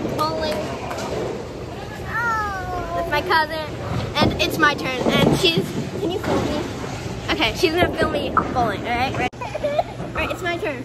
on bowling oh. with my cousin. And it's my turn. And she's, can you film me? Okay, she's gonna film me bowling, alright? Alright, it's my turn.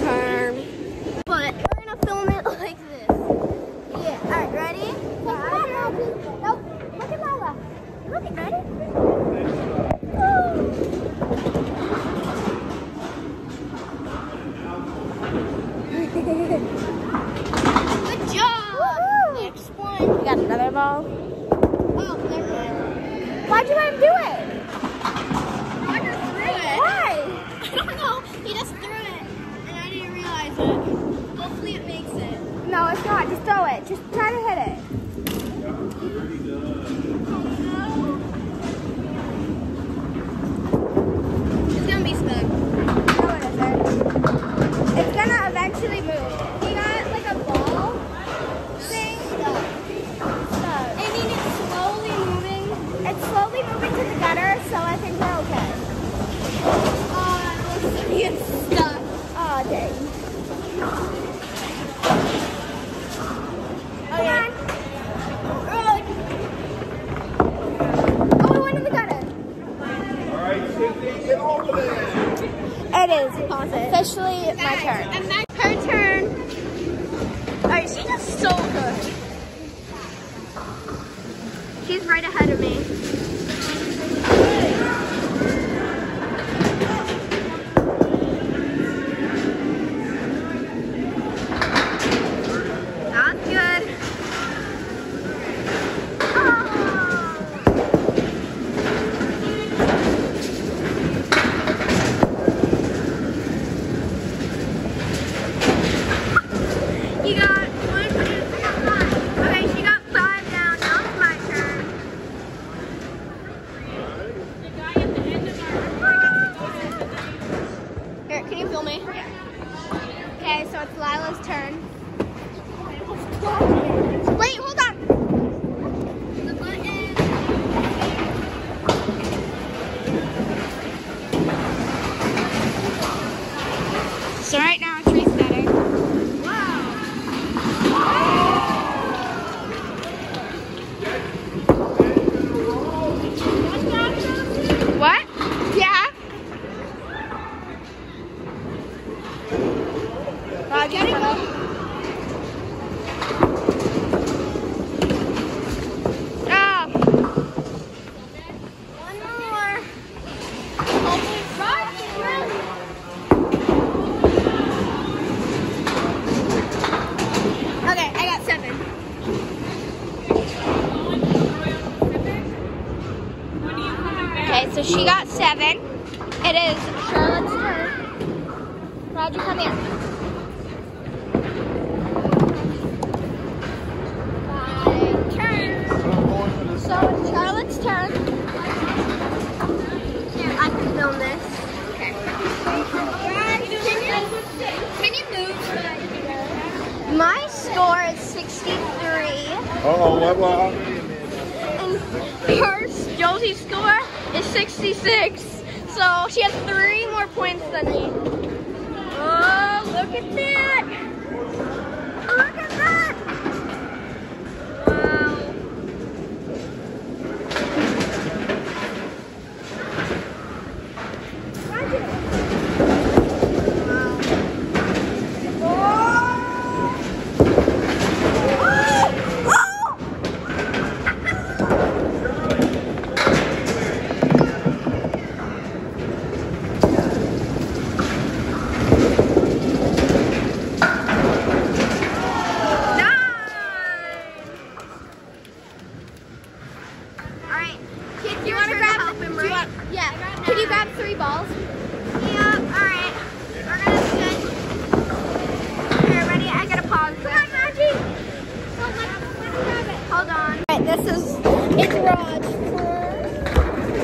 farm. But we're gonna film it like this. Yeah, alright, ready? Look no, look at Lala. Look at, ready? Good job! Next one. We got another ball. Oh, never mind. Why'd you let him do it? shot. Just throw it. Just try to hit it. All right, now. so she got seven. It is Charlotte's turn. Roger, come here. Five turns. So it's Charlotte's turn. I can film this. Okay. Can you move? My score is 63. Uh-oh, what, what? And her, Josie's score 66. So she has three more points than me. Oh, look at that. Look at that. Wow. Alright. Kick You your wanna grab help him, right? want- yeah. Can you grab three balls? Yeah, alright. We're gonna it. Here, ready? I gotta pause. Come on, Maggie. Hold on, let me grab it. Hold on. Alright, this is it's Raj for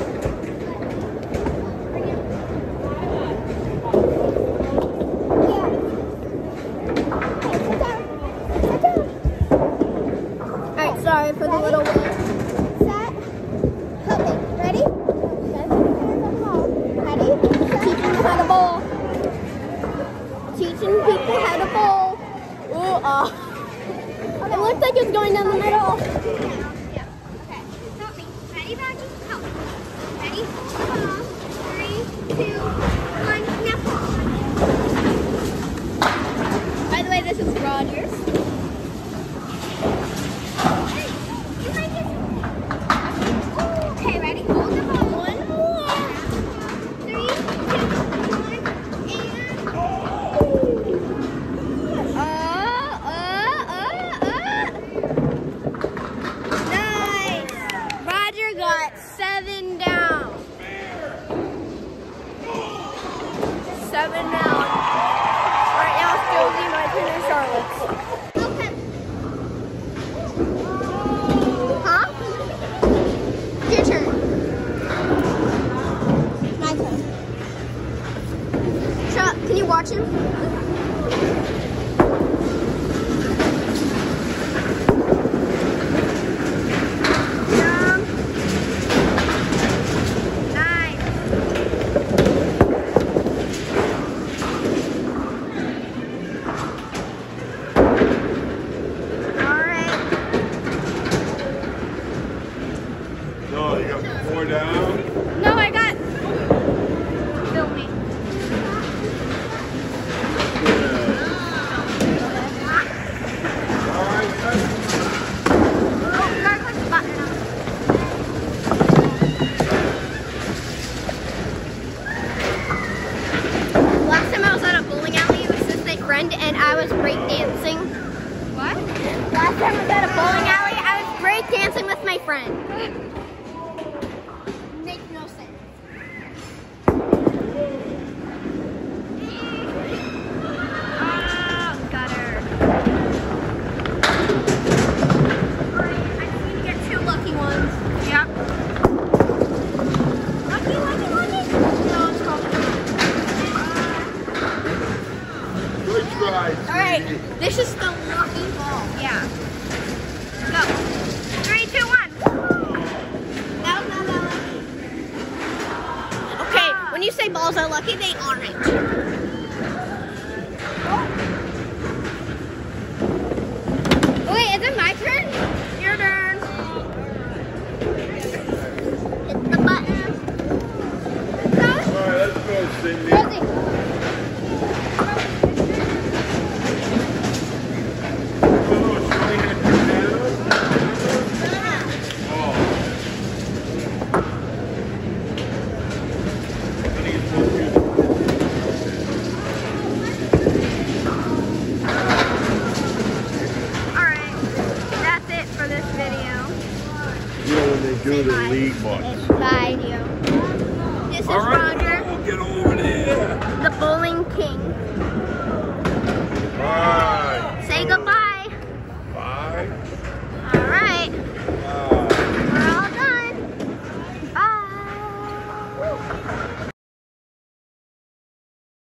Alright, sorry for the little wheel. Set. Help me. Ready? Ready? Teaching how to bowl. Teaching people how to bowl. Ooh, uh. It looks like it's going down the middle. Yeah. Okay. Me. Ready? Help. Ready? Three, two, one. Now. By the way, this is Rogers. Hey, you might just- Okay, ready? Hold the ball. One more. Three, two, one, and. Uh, uh, uh, uh. Nice. Seven down. Seven down. Right, now Josie, my. Huh? Your turn. My turn. Chuck, can you watch him? Down. Nice. All right. No, you got four down. No, I got. Film me. All right, Oh, you gotta click the button now. Last time I was at a bowling alley with this my friend and I was break dancing. What? Last time I was at a bowling alley, I was break dancing with my friend. Makes no sense. Oh, gutter. I just need to get two lucky ones. Yep. Lucky, lucky, lucky. No, it's probably. Good. All right, this is the lucky ball. Yeah. Go. Three, two, one. That was not that lucky. Okay, when you say balls are lucky, they aren't.